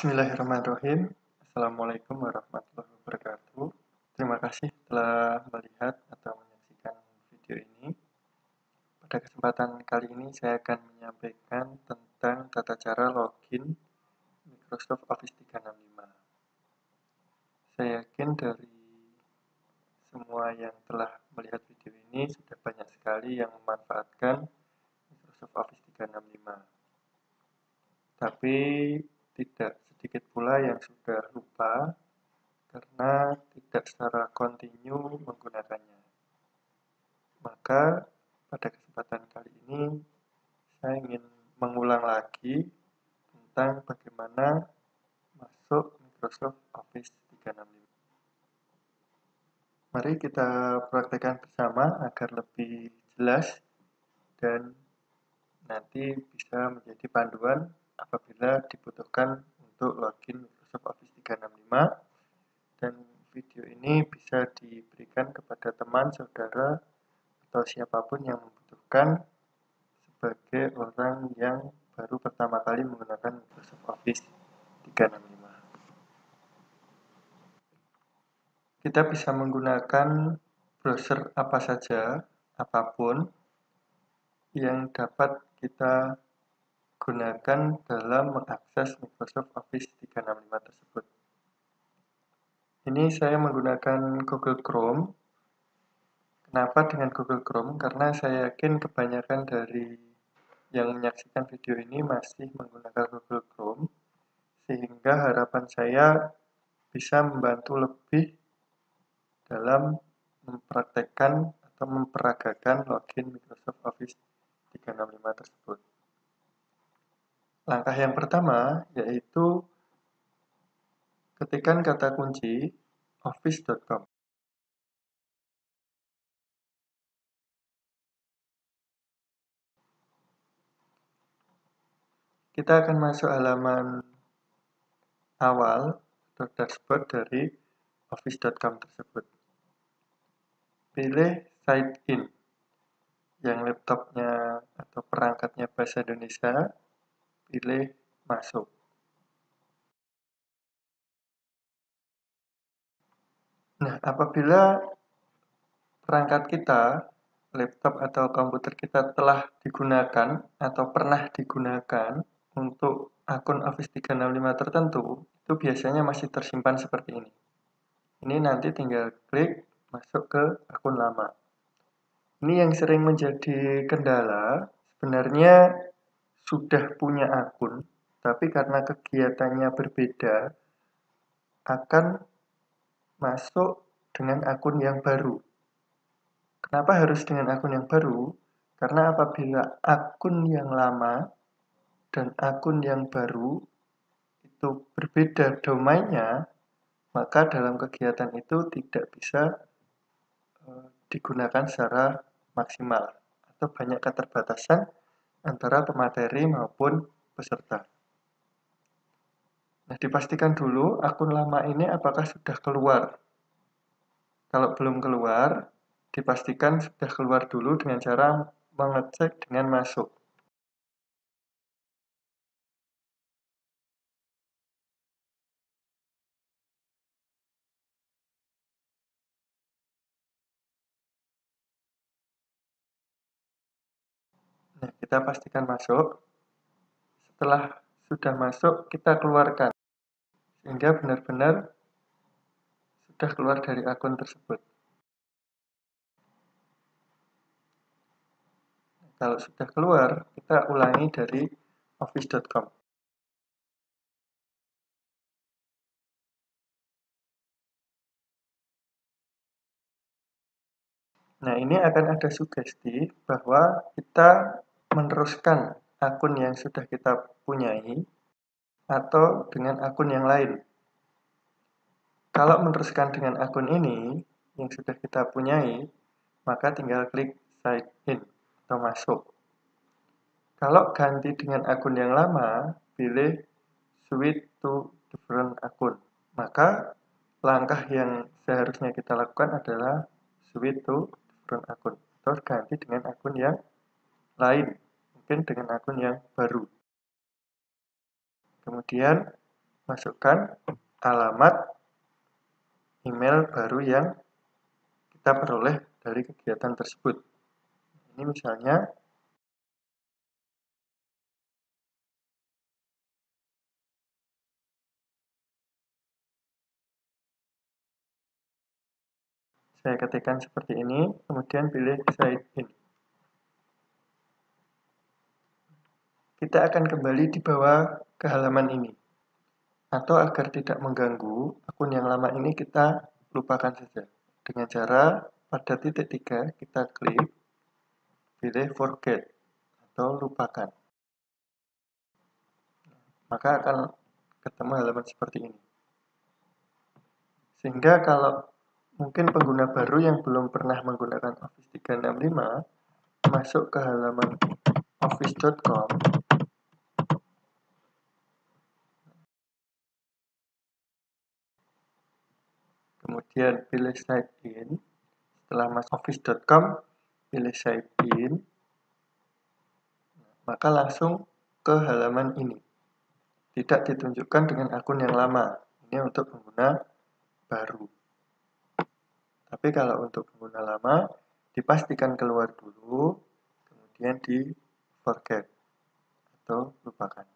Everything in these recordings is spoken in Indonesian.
Bismillahirrahmanirrahim. Assalamualaikum warahmatullahi wabarakatuh. Terima kasih telah melihat atau menyaksikan video ini. Pada kesempatan kali ini saya akan menyampaikan tentang tata cara login Microsoft Office 365. Saya yakin dari semua yang telah melihat video ini sudah banyak sekali yang memanfaatkan Microsoft Office 365. Tapi tidak sedikit pula yang sudah lupa karena tidak secara kontinu menggunakannya. Maka pada kesempatan kali ini saya ingin mengulang lagi tentang bagaimana masuk Microsoft Office 365. Mari kita praktekkan bersama agar lebih jelas dan nanti bisa menjadi panduan apabila dibutuhkan untuk login Microsoft Office 365 dan video ini bisa diberikan kepada teman, saudara, atau siapa pun yang membutuhkan sebagai orang yang baru pertama kali menggunakan Microsoft Office 365. Kita bisa menggunakan browser apa saja, apa pun, yang dapat kita gunakan dalam mengakses Microsoft Office 365 tersebut. Ini saya menggunakan Google Chrome. Kenapa dengan Google Chrome? Karena saya yakin kebanyakan dari yang menyaksikan video ini masih menggunakan Google Chrome, sehingga harapan saya bisa membantu lebih dalam mempraktekkan atau memperagakan login Microsoft Office 365 tersebut. Langkah yang pertama yaitu ketikkan kata kunci office.com. Kita akan masuk halaman awal atau dashboard dari office.com tersebut. Pilih sign in yang laptopnya atau perangkatnya bahasa Indonesia pilih masuk. Nah, apabila perangkat kita, laptop atau komputer kita telah digunakan atau pernah digunakan untuk akun Office 365 tertentu, itu biasanya masih tersimpan seperti ini. Ini nanti tinggal klik masuk ke akun lama. Ini yang sering menjadi kendala, sebenarnya sudah punya akun, tapi karena kegiatannya berbeda, akan masuk dengan akun yang baru. Kenapa harus dengan akun yang baru? Karena apabila akun yang lama dan akun yang baru itu berbeda domainnya, maka dalam kegiatan itu tidak bisa eh, digunakan secara maksimal atau banyak keterbatasan antara pemateri maupun peserta. Nah, dipastikan dulu akun lama ini apakah sudah keluar. Kalau belum keluar, dipastikan sudah keluar dulu dengan cara mengecek dengan masuk. Kita pastikan masuk. Setelah sudah masuk, kita keluarkan. Sehingga benar-benar sudah keluar dari akun tersebut. Kalau sudah keluar, kita ulangi dari office.com. Nah, ini akan ada sugesti bahwa kita meneruskan akun yang sudah kita punyai atau dengan akun yang lain. Kalau meneruskan dengan akun ini yang sudah kita punyai, maka tinggal klik sign in atau masuk. Kalau ganti dengan akun yang lama, pilih switch to different akun. Maka langkah yang seharusnya kita lakukan adalah switch to different akun atau ganti dengan akun yang lain, mungkin dengan akun yang baru. Kemudian masukkan alamat email baru yang kita peroleh dari kegiatan tersebut. Ini misalnya Saya ketikkan seperti ini, kemudian pilih Site In. Kita akan kembali di bawah ke halaman ini. Atau agar tidak mengganggu, akun yang lama ini kita lupakan saja. Dengan cara pada titik tiga kita klik, pilih Forget atau lupakan. Maka akan ketemu halaman seperti ini. Sehingga kalau Mungkin pengguna baru yang belum pernah menggunakan Office 365 masuk ke halaman office.com kemudian pilih sign in setelah masuk office.com pilih sign in maka langsung ke halaman ini. Tidak ditunjukkan dengan akun yang lama. Ini untuk pengguna baru. Tapi kalau untuk pengguna lama, dipastikan keluar dulu, kemudian di forget atau lupakan.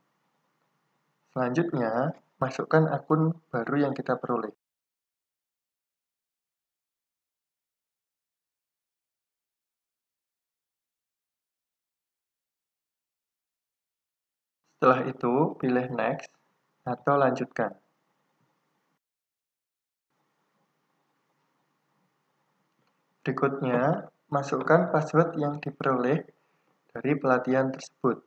Selanjutnya, masukkan akun baru yang kita peroleh. Setelah itu, pilih next atau lanjutkan. Berikutnya, masukkan password yang diperoleh dari pelatihan tersebut.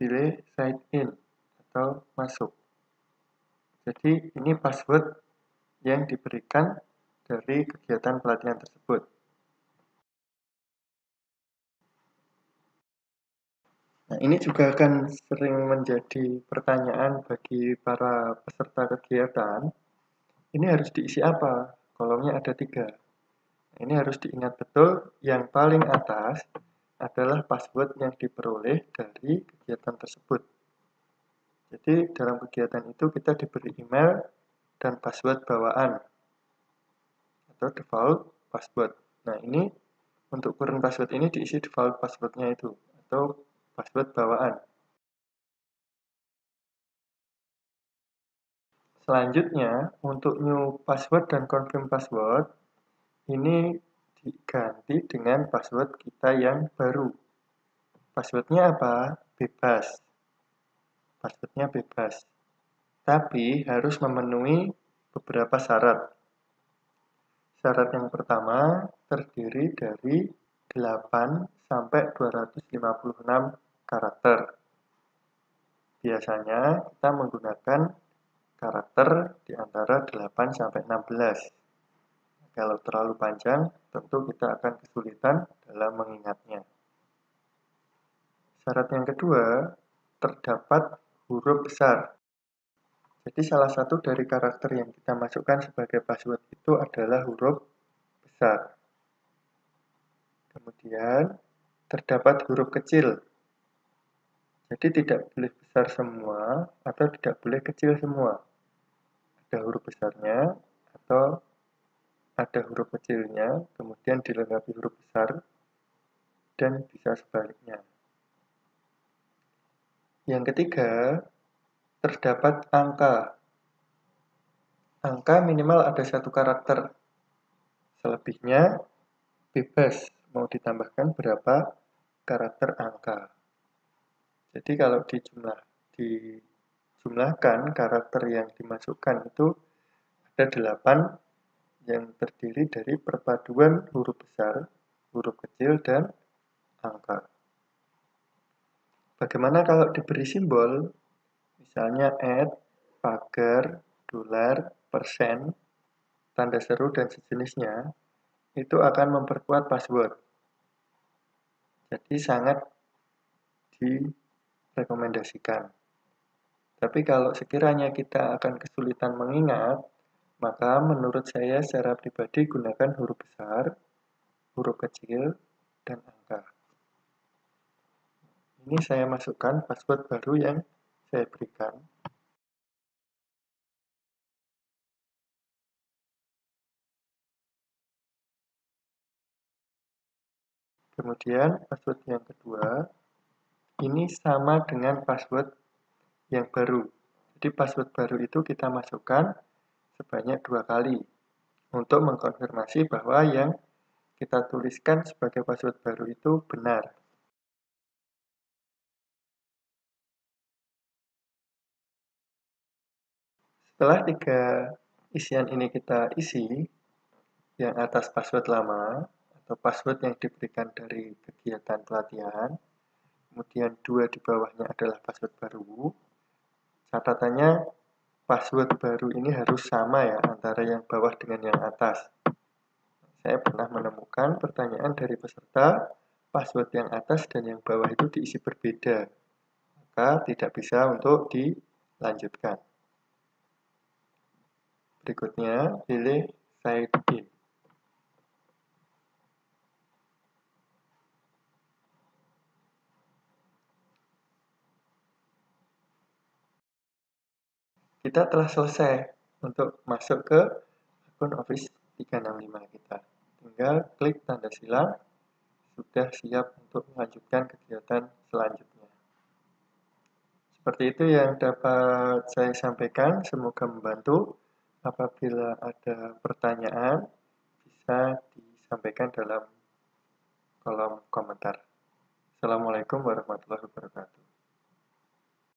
Pilih sign in atau masuk. Jadi ini password yang diberikan dari kegiatan pelatihan tersebut. Ini juga akan sering menjadi pertanyaan bagi para peserta kegiatan. Ini harus diisi apa? Kolomnya ada tiga. Ini harus diingat betul, yang paling atas adalah password yang diperoleh dari kegiatan tersebut. Jadi dalam kegiatan itu kita diberi email dan password bawaan atau default password. Nah ini untuk kurun password ini diisi default passwordnya itu atau password bawaan. Selanjutnya, untuk new password dan confirm password, ini diganti dengan password kita yang baru. Passwordnya apa? Bebas. Passwordnya bebas. Tapi harus memenuhi beberapa syarat. Syarat yang pertama terdiri dari 8 sampai 256 karakter. Biasanya kita menggunakan karakter di antara 8 sampai 16. Kalau terlalu panjang, tentu kita akan kesulitan dalam mengingatnya. Syarat yang kedua, terdapat huruf besar. Jadi salah satu dari karakter yang kita masukkan sebagai password itu adalah huruf besar. Kemudian terdapat huruf kecil jadi tidak boleh besar semua atau tidak boleh kecil semua. Ada huruf besarnya atau ada huruf kecilnya, kemudian dilengkapi huruf besar, dan bisa sebaliknya. Yang ketiga, terdapat angka. Angka minimal ada satu karakter. Selebihnya bebas mau ditambahkan berapa karakter angka. Jadi kalau dijumlah, dijumlahkan karakter yang dimasukkan itu ada delapan yang terdiri dari perpaduan huruf besar, huruf kecil, dan angka. Bagaimana kalau diberi simbol, misalnya add, pagar, dolar, persen, tanda seru, dan sejenisnya, itu akan memperkuat password. Jadi sangat di rekomendasikan. Tapi kalau sekiranya kita akan kesulitan mengingat, maka menurut saya secara pribadi gunakan huruf besar, huruf kecil, dan angka. Ini saya masukkan password baru yang saya berikan. Kemudian password yang kedua, ini sama dengan password yang baru. Jadi password baru itu kita masukkan sebanyak dua kali untuk mengkonfirmasi bahwa yang kita tuliskan sebagai password baru itu benar. Setelah tiga isian ini kita isi, yang atas password lama, atau password yang diberikan dari kegiatan pelatihan, kemudian dua di bawahnya adalah password baru. Catatannya, password baru ini harus sama ya, antara yang bawah dengan yang atas. Saya pernah menemukan pertanyaan dari peserta, password yang atas dan yang bawah itu diisi berbeda. Maka tidak bisa untuk dilanjutkan. Berikutnya, pilih Sign In. Kita telah selesai untuk masuk ke akun Office 365 kita. Tinggal klik tanda silang, sudah siap untuk melanjutkan kegiatan selanjutnya. Seperti itu yang dapat saya sampaikan, semoga membantu. Apabila ada pertanyaan, bisa disampaikan dalam kolom komentar. Assalamualaikum warahmatullahi wabarakatuh.